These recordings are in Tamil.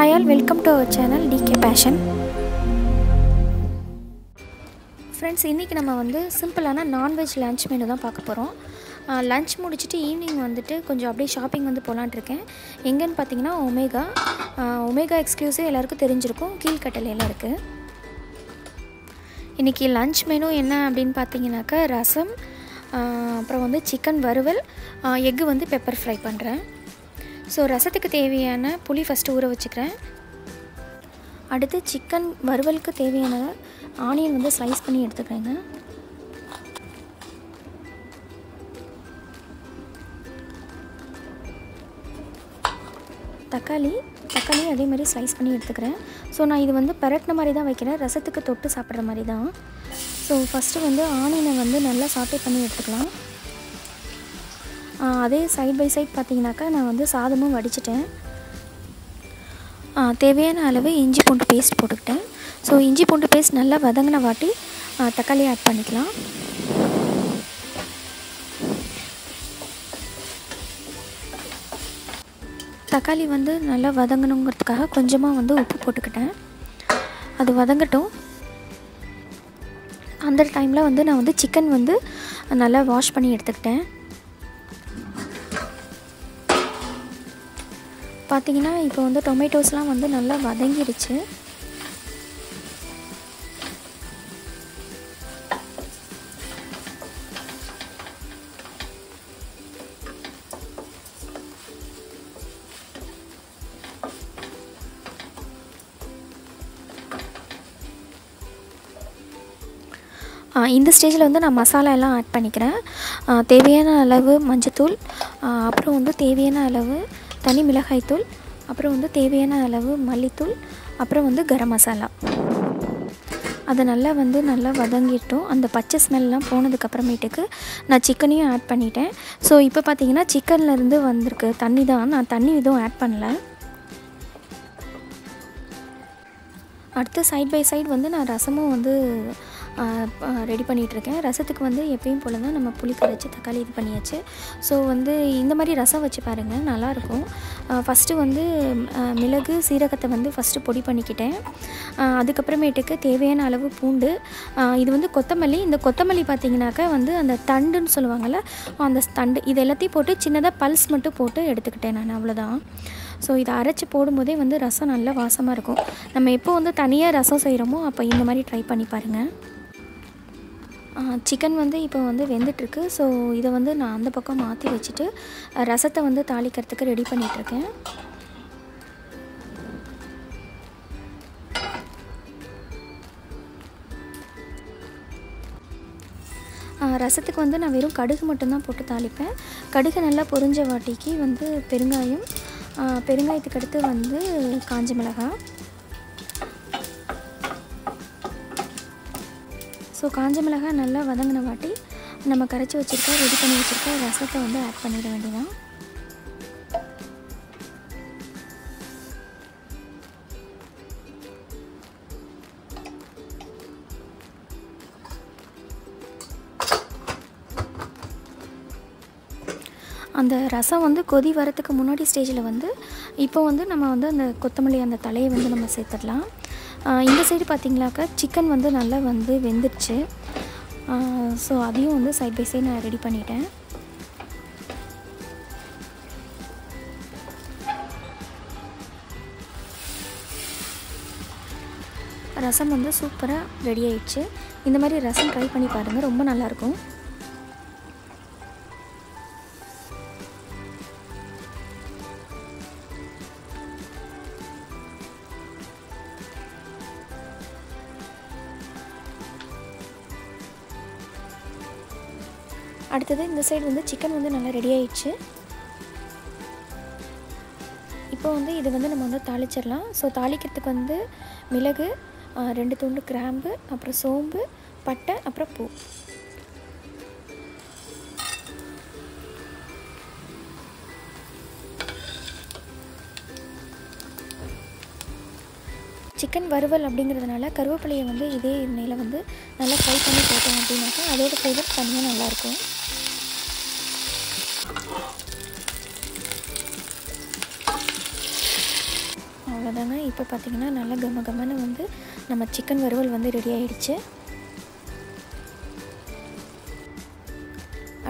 Hi all welcome to our channel DK passion friends இன்றைக்கி நம்ம வந்து சிம்பிளான நான்வெஜ் லன்ச் மெனு தான் பார்க்க போகிறோம் லன்ச் முடிச்சுட்டு ஈவினிங் வந்துட்டு கொஞ்சம் அப்படியே ஷாப்பிங் வந்து போகலான்ட்ருக்கேன் எங்கேன்னு பார்த்தீங்கன்னா ஒமேகா ஒமேகா எக்ஸ்க்ளூசிவ் எல்லாருக்கும் தெரிஞ்சிருக்கும். கீழ்கட்டலையில் இருக்குது இன்றைக்கி லன்ச் மெனு என்ன அப்படின்னு பார்த்தீங்கன்னாக்கா ரசம் அப்புறம் வந்து சிக்கன் வறுவல் எக்கு வந்து பெப்பர் ஃப்ரை பண்ணுறேன் ஸோ ரசத்துக்கு தேவையான புளி ஃபஸ்ட்டு ஊற வச்சுக்கிறேன். அடுத்து சிக்கன் வறுவலுக்கு தேவையான ஆனியன் வந்து ஸ்லைஸ் பண்ணி எடுத்துக்கிறேங்க. தக்காளி தக்காளி அதே மாதிரி ஸ்லைஸ் பண்ணி எடுத்துக்கிறேன். ஸோ நான் இது வந்து பரட்டின மாதிரி தான் வைக்கிறேன். ரசத்துக்கு தொட்டு சாப்பிட்ற மாதிரி தான். ஸோ ஃபஸ்ட்டு வந்து ஆனியனை வந்து நல்லா சாட்டே பண்ணி எடுத்துக்கலாம். அதே சைட் பை சைட் பார்த்தீங்கன்னாக்கா நான் வந்து சாதமும் வடிச்சிட்டேன். தேவையான அளவு இஞ்சி பூண்டு பேஸ்ட் போட்டுக்கிட்டேன். ஸோ இஞ்சி பூண்டு பேஸ்ட் நல்லா வதங்கின வாட்டி தக்காளி ஆட் பண்ணிக்கலாம். தக்காளி வந்து நல்லா வதங்கணுங்கிறதுக்காக கொஞ்சமாக வந்து உப்பு போட்டுக்கிட்டேன். அது வதங்கட்டும். அந்த டைமில் வந்து நான் வந்து சிக்கன் வந்து நல்லா வாஷ் பண்ணி எடுத்துக்கிட்டேன். பார்த்தீங்கன்னா இப்போ வந்து டொமேட்டோஸ்லாம் வந்து நல்லா வதங்கிடுச்சு இந்த ஸ்டேஜில் வந்து நான் மசாலா எல்லாம் ஆட் பண்ணிக்கிறேன். தேவையான அளவு மஞ்சத்தூள் அப்புறம் வந்து தேவையான அளவு தனி மிளகாய்த்தூள் அப்புறம் வந்து தேவையான அளவு மல்லித்தூள் அப்புறம் வந்து கரம் மசாலா. அதை நல்லா வந்து நல்லா வதங்கிட்டோம். அந்த பச்சை ஸ்மெல்லாம் போனதுக்கப்புறமேட்டுக்கு நான் சிக்கனையும் ஆட் பண்ணிட்டேன். ஸோ இப்போ பார்த்தீங்கன்னா சிக்கன்லேருந்து வந்திருக்கு தண்ணி தான். நான் தண்ணி எதுவும் ஆட் பண்ணல. அடுத்து சைட் பை சைடு வந்து நான் ரசமும் வந்து ரெடி பண்ணிகிட்ருக்கேன். ரசத்துக்கு வந்து எப்பயும் போல் தான் நம்ம புளி கரைச்சி தக்காளி இது பண்ணியாச்சு. ஸோ வந்து இந்த மாதிரி ரசம் வச்சு பாருங்கள் நல்லாயிருக்கும். ஃபஸ்ட்டு வந்து மிளகு சீரகத்தை வந்து ஃபஸ்ட்டு பொடி பண்ணிக்கிட்டேன். அதுக்கப்புறமேட்டுக்கு தேவையான அளவு பூண்டு. இது வந்து கொத்தமல்லி. இந்த கொத்தமல்லி பார்த்தீங்கன்னாக்கா வந்து அந்த தண்டுன்னு சொல்லுவாங்கள்ல அந்த தண்டு இது எல்லாத்தையும் போட்டு சின்னதாக பல்ஸ் மட்டும் போட்டு எடுத்துக்கிட்டேன் நான் அவ்வளோதான் ஸோ இதை அரைச்சி போடும்போதே வந்து ரசம் நல்ல வாசமாக இருக்கும். நம்ம எப்போ வந்து தனியாக ரசம் செய்கிறோமோ அப்போ இந்த மாதிரி ட்ரை பண்ணி பாருங்கள் சிக்கன் வந்து இப்போ வந்து வெந்துட்டுருக்கு. ஸோ இதை வந்து நான் அந்த பக்கம் மாற்றி வச்சுட்டு ரசத்தை வந்து தாளிக்கிறதுக்கு ரெடி பண்ணிகிட்ருக்கேன் ரசத்துக்கு வந்து நான் வெறும் கடுகு மட்டும்தான் போட்டு தாளிப்பேன். கடுகு நல்லா பொரிஞ்ச வாட்டிக்கு வந்து பெருங்காயம் பெருங்காயத்துக்கு அடுத்து வந்து காஞ்ச மிளகாய். ஸோ காஞ்ச மிளகாய் நல்லா வதங்கின வாட்டி நம்ம கரைச்சி வச்சுருக்க ரெடி பண்ணி வச்சுருக்க ரசத்தை வந்து ஆட் பண்ணிட வேண்டியதான் அந்த ரசம் வந்து கொதி வரத்துக்கு முன்னாடி ஸ்டேஜில் வந்து இப்போ வந்து நம்ம வந்து அந்த கொத்தமல்லி அந்த தலையை வந்து நம்ம சேர்த்துடலாம். இந்த சைடு பார்த்திங்களாக்கா சிக்கன் வந்து நல்லா வந்து வெந்துடுச்சு ஸோ அதையும் வந்து சைட் பை சைடு நான் ரெடி பண்ணிட்டேன். ரசம் வந்து சூப்பராக ரெடி ஆயிடுச்சு. இந்த மாதிரி ரசம் ட்ரை பண்ணி பாருங்கள் ரொம்ப நல்லாயிருக்கும் அடுத்தது இந்த சைடு வந்து சிக்கன் வந்து நல்லா ரெடி ஆயிடுச்சு. இப்போ வந்து இது வந்து நம்ம வந்து தாளிச்சிடலாம். ஸோ தாளிக்கிறதுக்கு வந்து மிளகு ரெண்டு துண்டு கிராம்பு அப்புறம் சோம்பு பட்டை அப்புறம் பூ. சிக்கன் வறுவல் அப்படிங்கிறதுனால கருவேப்பிலையை வந்து இதே எண்ணெயில் வந்து நல்லா ஃப்ரை பண்ணி போட்டோம் அப்படின்னாக்கா அதோட ஃப்ளேவர் தனியாக நல்லாயிருக்கும் அவ்வளோதாங்க இப்போ பார்த்திங்கன்னா நல்லா கம கமன்னு வந்து நம்ம சிக்கன் வறுவல் வந்து ரெடி ஆகிடுச்சு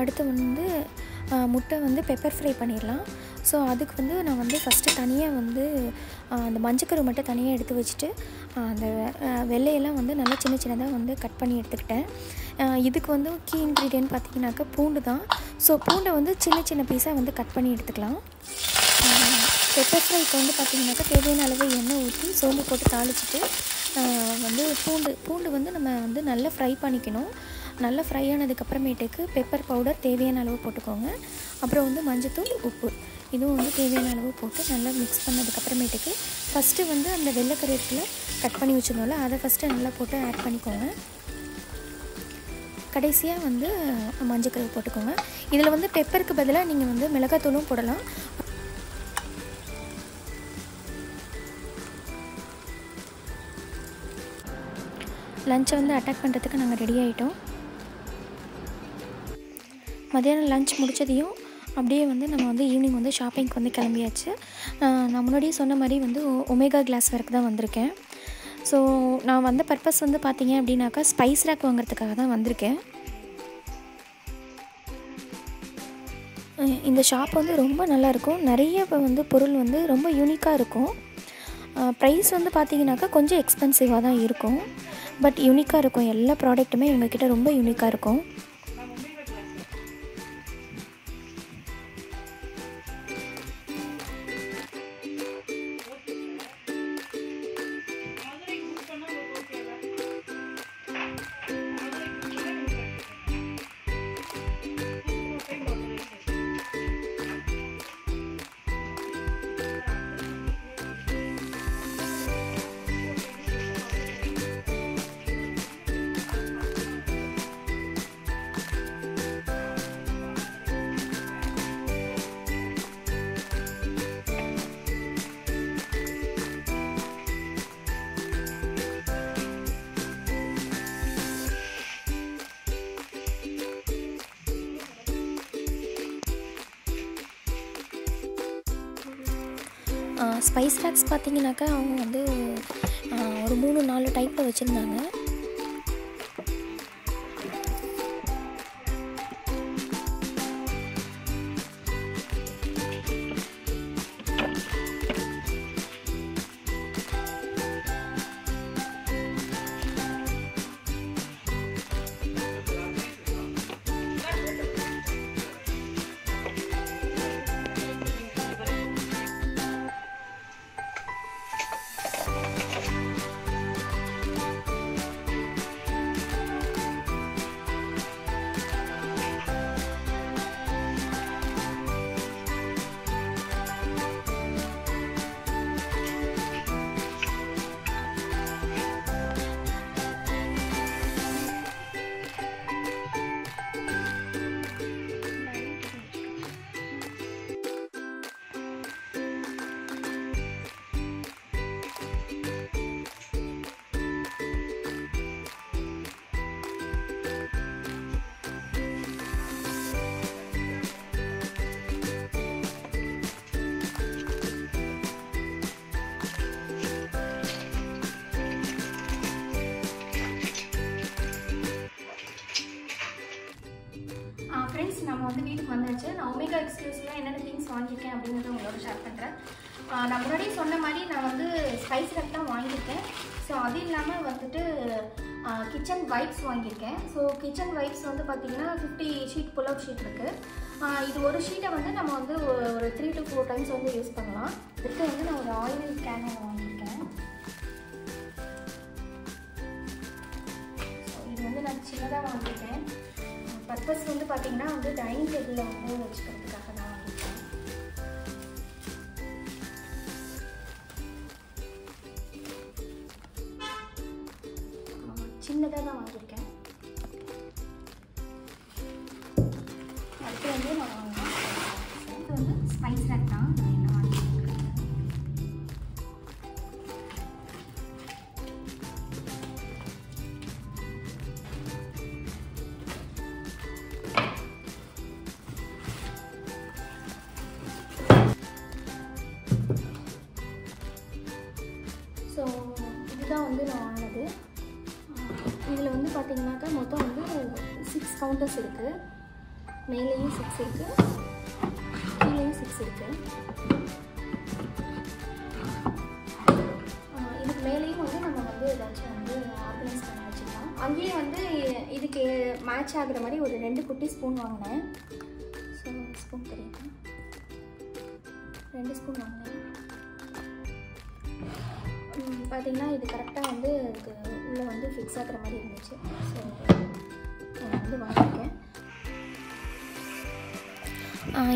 அடுத்து வந்து முட்டை வந்து பெப்பர் ஃப்ரை பண்ணிடலாம். ஸோ அதுக்கு வந்து நான் வந்து ஃபஸ்ட்டு தனியாக வந்து அந்த மஞ்சக்கரு மட்டும் தனியாக எடுத்து வச்சுட்டு அந்த வெள்ளையெல்லாம் வந்து நல்லா சின்ன சின்னதாக வந்து கட் பண்ணி எடுத்துக்கிட்டேன். இதுக்கு வந்து கீ இன்க்ரீடியன்ட் பார்த்தீங்கன்னாக்கா பூண்டு தான். ஸோ பூண்டை வந்து சின்ன சின்ன பீஸாக வந்து கட் பண்ணி எடுத்துக்கலாம். பெப்பர் ஃப்ரைக்கு வந்து பார்த்திங்கனாக்கா தேவையான அளவு எண்ணெய் ஊற்றி சோம்பு போட்டு தாளிச்சிட்டு வந்து பூண்டு பூண்டு வந்து நம்ம வந்து நல்லா ஃப்ரை பண்ணிக்கணும். நல்லா ஃப்ரை ஆனதுக்கப்புறமேட்டுக்கு பெப்பர் பவுடர் தேவையான அளவு போட்டுக்கோங்க. அப்புறம் வந்து மஞ்சத்தூள் உப்பு. இதுவும் வந்து தேவையான அளவு போட்டு நல்லா மிக்ஸ் பண்ணதுக்கப்புறமேட்டுக்கு ஃபஸ்ட்டு வந்து அந்த வெள்ளைக்கறி இருக்குல்ல கட் பண்ணி வச்சுருந்தோம்ல அதை ஃபஸ்ட்டு நல்லா போட்டு ஆட் பண்ணிக்கோங்க. கடைசியாக வந்து மஞ்சக்கறி போட்டுக்கோங்க. இதில் வந்து பெப்பருக்கு பதிலாக நீங்கள் வந்து மிளகாத்தூளும் போடலாம். லஞ்சை வந்து அட்டாக் பண்ணுறதுக்கு நாங்கள் ரெடி ஆகிட்டோம் மதியானம் லஞ்ச் முடித்ததையும் அப்படியே வந்து நம்ம வந்து ஈவினிங் வந்து ஷாப்பிங்க்கு வந்து கிளம்பியாச்சு. நான் முன்னாடியே சொன்ன மாதிரி வந்து ஒமேகா கிளாஸ் வரைக்கும் தான் வந்திருக்கேன். ஸோ நான் வந்த பர்பஸ் வந்து பார்த்தீங்க அப்படின்னாக்கா ஸ்பைஸ் ரேக் வாங்குறதுக்காக தான் வந்திருக்கேன். இந்த ஷாப் வந்து ரொம்ப நல்லாயிருக்கும் நிறைய வந்து பொருள் வந்து ரொம்ப யூனிக்காக இருக்கும். ப்ரைஸ் வந்து பார்த்தீங்கன்னாக்கா கொஞ்சம் எக்ஸ்பென்சிவாக தான் இருக்கும். பட் யூனிக்காக இருக்கும். எல்லா ப்ராடக்ட்டுமே இவங்கக்கிட்ட ரொம்ப யூனிக்காக இருக்கும். ஸ்பைஸ் ரேக்ஸ் பார்த்தீங்கன்னாக்கா அவங்க வந்து ஒரு மூணு நாலு டைப்பில் வச்சுருந்தாங்க. நம்ம வந்து வீட்டுக்கு வந்தாச்சு. நான் ஒமேகா எக்ஸ்க்ளூசிவாக என்னென்ன திங்ஸ் வாங்கியிருக்கேன் அப்படிங்கிறத உங்களோட ஷேர் பண்ணுறேன் நான் முன்னாடியே சொன்ன மாதிரி நான் வந்து ஸ்பைஸ் ரக் தான் வாங்கியிருக்கேன். ஸோ அது இல்லாமல் வந்துட்டு கிச்சன் வைப்ஸ் வாங்கியிருக்கேன். ஸோ கிச்சன் வைப்ஸ் வந்து பார்த்திங்கன்னா fifty sheet pull up sheet இருக்குது இது ஒரு ஷீட்டை வந்து நம்ம வந்து ஒரு- ஒரு த்ரீ டு ஃபோர் டைம்ஸ் வந்து யூஸ் பண்ணலாம். இதுக்கு வந்து நான் ஒரு ஆயில் கேன் வாங்கியிருக்கேன். ஸோ இது வந்து நான் சின்னதாக வாங்கியிருக்கேன். பர்பஸ் வந்து பார்த்தீங்கன்னா வந்து டைனிங் டேபிளில் வந்து வச்சுக்கிறதுக்காக தான் வாங்கியிருக்கேன் சின்னதாக தான் வாங்கியிருக்கேன். அடுத்து வந்து நான் வந்து நான் வாங்கினது. இதில் வந்து பார்த்திங்கனாக்கா மொத்தம் வந்து சிக்ஸ் கவுண்டர்ஸ் இருக்குது மேலேயும் சிக்ஸ் இருக்குது கீழேயும் சிக்ஸ் இருக்குது இதுக்கு மேலேயும் வந்து நம்ம வந்து ஏதாச்சும் வந்து ஆர்கனைஸ் பண்ணி வச்சுக்கலாம். அங்கேயே வந்து இதுக்கு மேட்ச் ஆகுற மாதிரி ஒரு ரெண்டு குட்டி ஸ்பூன் வாங்கினேன். ஸோ ஸ்பூன் தெரியுது? ரெண்டு ஸ்பூன் வாங்கினேன். பார்த்தீங்கன்னா இது கரெக்டாக வந்து இதுக்கு உள்ளே வந்து ஃபிக்ஸ் ஆகுற மாதிரி இருந்துச்சு. ஸோ நான் வந்து வாங்கியிருக்கேன்.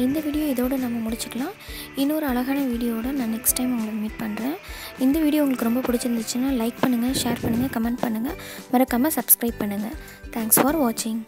இந்த வீடியோ இதோடு நம்ம முடிச்சுக்கலாம். இன்னொரு அழகான வீடியோவோட நான் நெக்ஸ்ட் டைம் உங்களை மீட் பண்ணுறேன் இந்த வீடியோ உங்களுக்கு ரொம்ப பிடிச்சிருந்துச்சுன்னா லைக் பண்ணுங்கள் ஷேர் பண்ணுங்கள் கமெண்ட் பண்ணுங்கள் மறக்காமல் சப்ஸ்கிரைப் பண்ணுங்கள் தேங்க்ஸ் ஃபார் வாட்சிங்